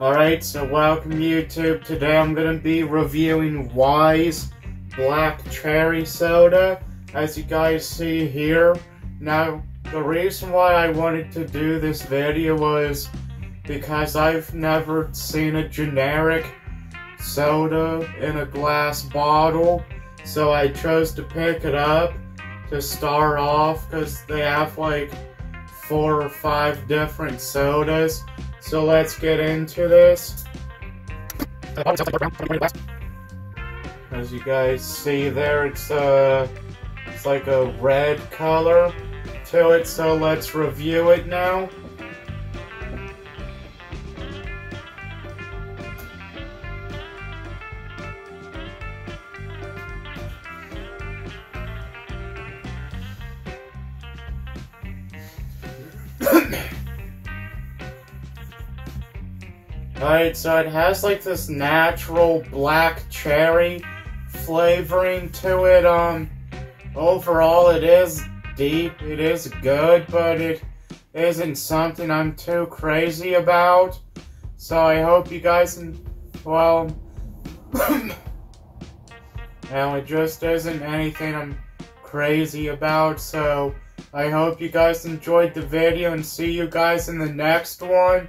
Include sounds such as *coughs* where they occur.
Alright, so welcome YouTube. Today I'm going to be reviewing Weis Black Cherry Soda, as you guys see here. Now, the reason why I wanted to do this video was because I've never seen a generic soda in a glass bottle, so I chose to pick it up to start off because they have like four or five different sodas. So let's get into this. As you guys see there, it's uh, it's like a red color to it. So let's review it now. Alright, so it has like this natural black cherry flavoring to it. Um, overall it is deep, it is good, but it isn't something I'm too crazy about. So I hope you guys, well, *coughs* now it just isn't anything I'm crazy about, so I hope you guys enjoyed the video and see you guys in the next one.